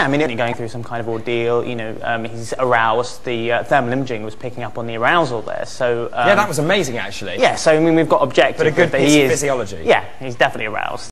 I mean, going through some kind of ordeal. You know, um, he's aroused. The uh, thermal imaging was picking up on the arousal there. So um, yeah, that um, was amazing, actually. yeah. So I mean, we've got objective. But a good but piece physiology. Yeah, he's definitely aroused.